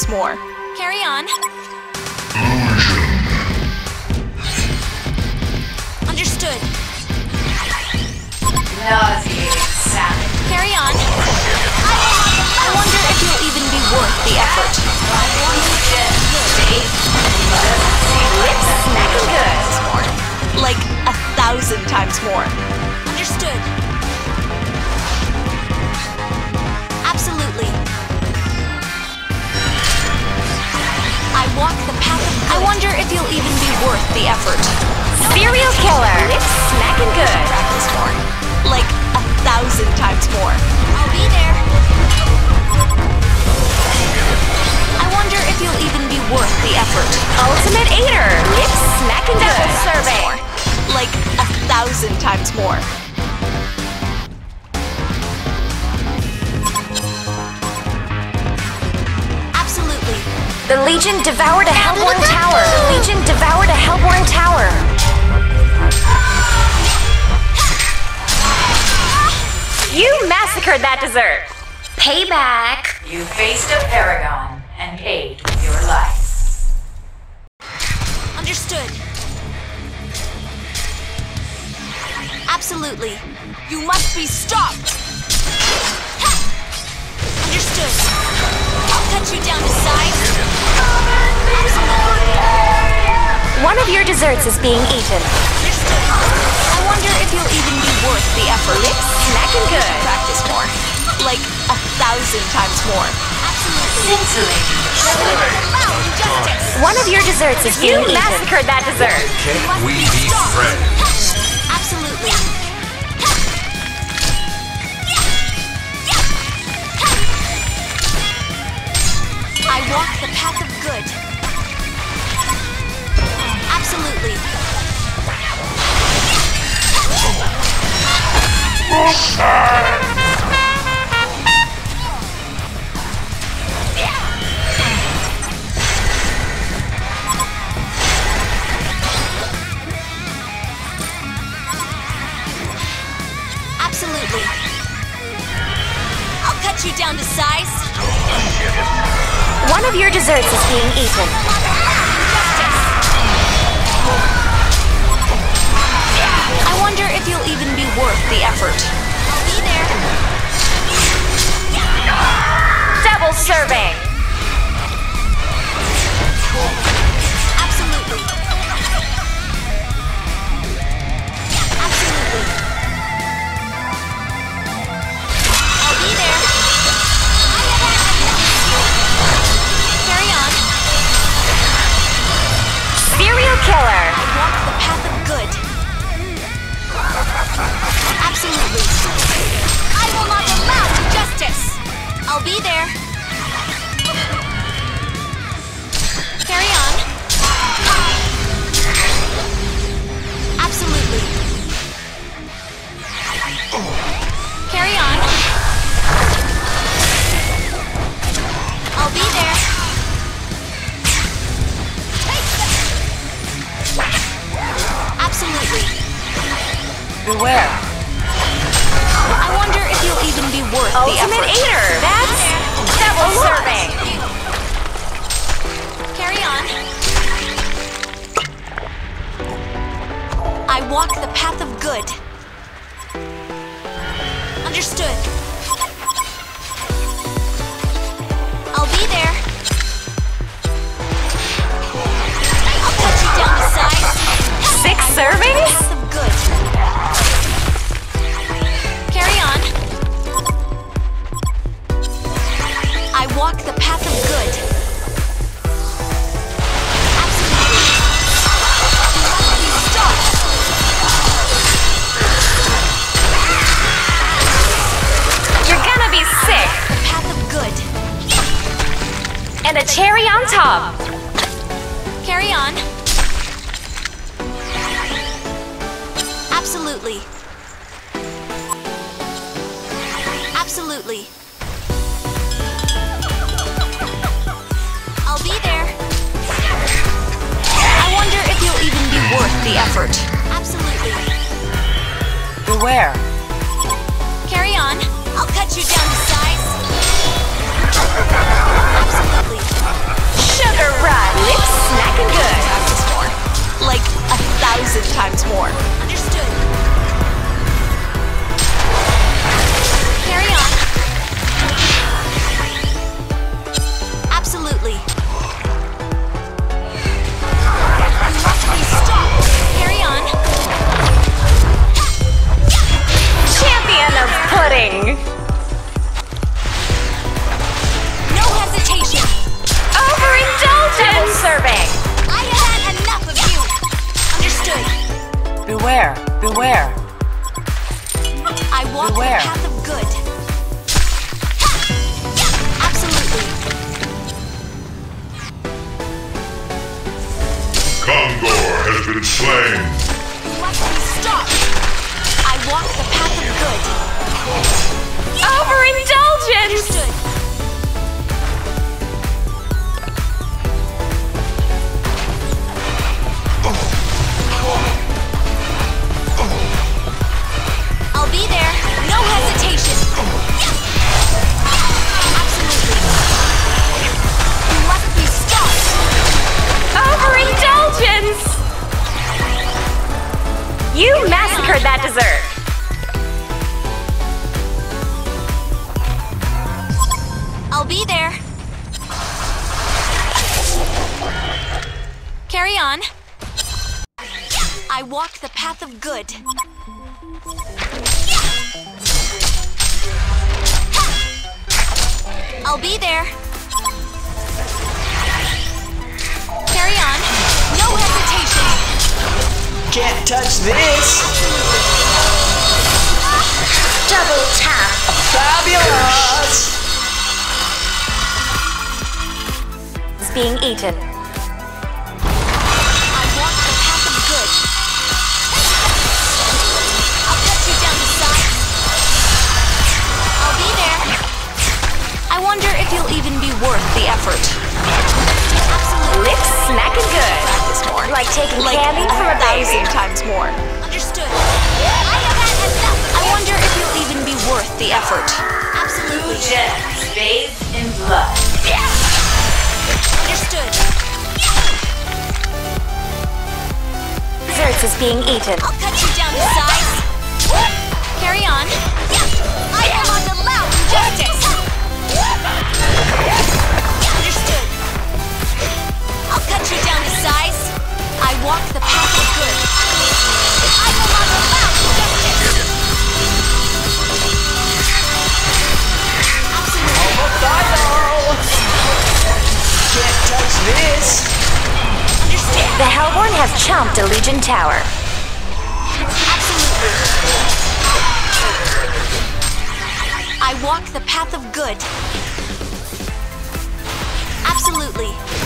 times more. Carry on. Understood. Nauseating. Carry on. I wonder if you'll even be worth the effort. Like a thousand times more. Walk the path of good. I wonder if you'll even be worth the effort. Serial killer. Lips smacking good. Practice more. Like a thousand times more. I'll be there. I wonder if you'll even be worth the effort. Ultimate Eater. Lips smacking good. Survey. more. Like a thousand times more. The Legion devoured a Hellborn tower. The Legion devoured a Hellborn tower. You massacred that dessert. Payback. You faced a paragon and paid with your life. Understood. Absolutely. You must be stopped. Ha! Understood. I'll cut you down to size. One of your desserts is being eaten. I wonder if you'll even be worth the effort. Lips smacking good. Practice more. Like a thousand times more. Absolutely. Allow. One of your desserts is being eaten. You massacred that dessert. Can we be friends? You down to size. One of your desserts is being eaten. I wonder if you'll even be worth the effort. I'll be there. Double serving. Ultimate. Eater. That's double serving. Carry on. I walk the path of good. Understood. I'll be there. I'll cut you down to size. Six servings? And a cherry on top. Carry on. Absolutely. Absolutely. I'll be there. I wonder if you'll even be worth the effort. Absolutely. Beware. Carry on. I'll cut you down to size. Sugar run, lips smacking good. Beware. Beware. I walk Beware. the path of good. Absolutely. Kongor has been slain. You must be stopped. I walk the path of good. Overindulgence. Understood. I walk the path of good. I'll be there. Carry on. No hesitation. Can't touch this. Double tap. Fabulous. Is being eaten. Effort. Lips smacking good. Practice more. Like taking Like candy from a thousand times more. Understood. I have had enough. I wonder if you'll even be worth the effort. Absolutely. Gems bathed in blood. Understood. Desserts is being eaten. I'll cut you down to size. Carry on. I am on the loud justice. Understood. This. The Hellborn has chomped a Legion Tower. Absolutely. I walk the path of good. Absolutely.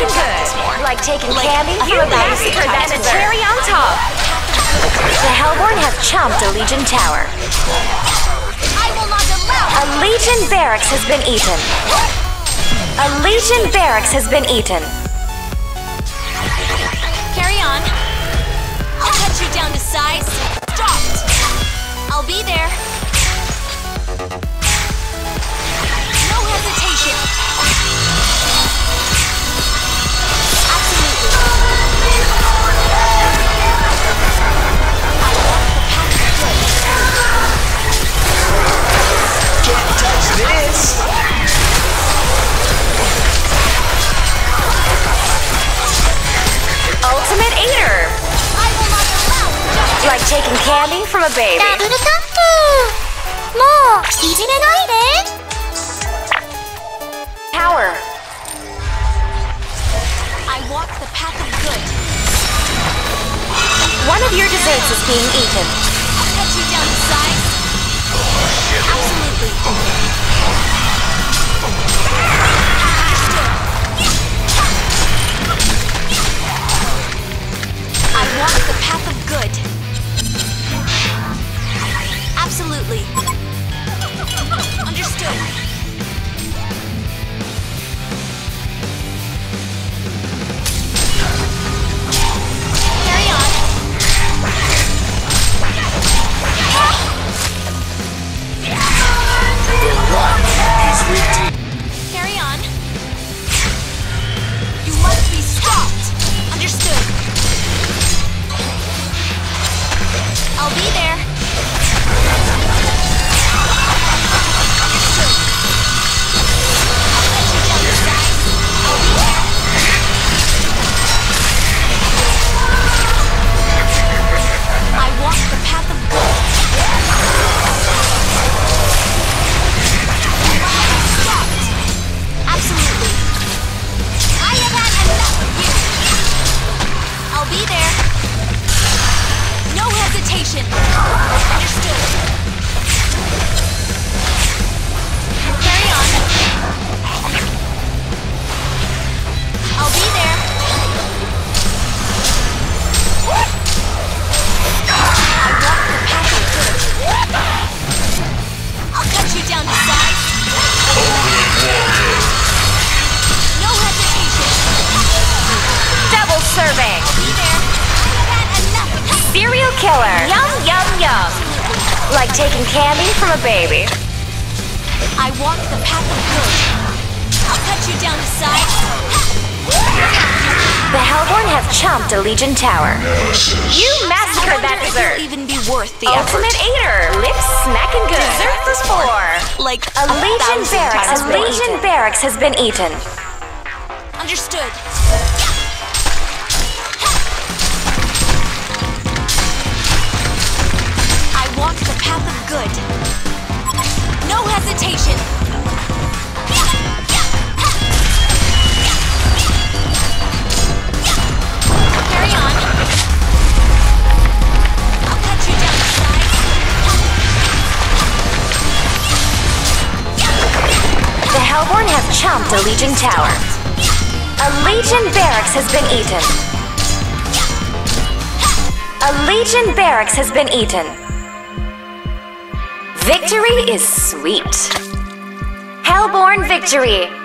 Lips good. Like taking Like candy from a baby and a cherry on top. The Hellborn have chomped a Legion tower. I will not allow. A Legion barracks has been eaten. A Legion barracks has been eaten. Carry on. I'll cut you down to size. Dropped. I'll be there. No hesitation. baby. ダブルタップもういじめないで Tower. I walk the path of good. One of your desserts is being eaten. I'll cut you down to size. Absolutely. You. Serial killer. Yum, yum, yum. Like taking candy from a baby. I walk the path of good. I'll cut you down to size. The Hellborn have chomped a Legion tower. You I massacred that if dessert. you'll even be worth the Ultimate effort. Eater. Lips smacking good. Dessert for four. Like A Legion barracks. A. Legion barracks has been eaten. Understood. Good. No hesitation. Carry on. I'll cut you down size. The Hellborn have chomped a Legion tower. A Legion barracks has been eaten. A Legion barracks has been eaten. Victory is sweet. Hellborn victory!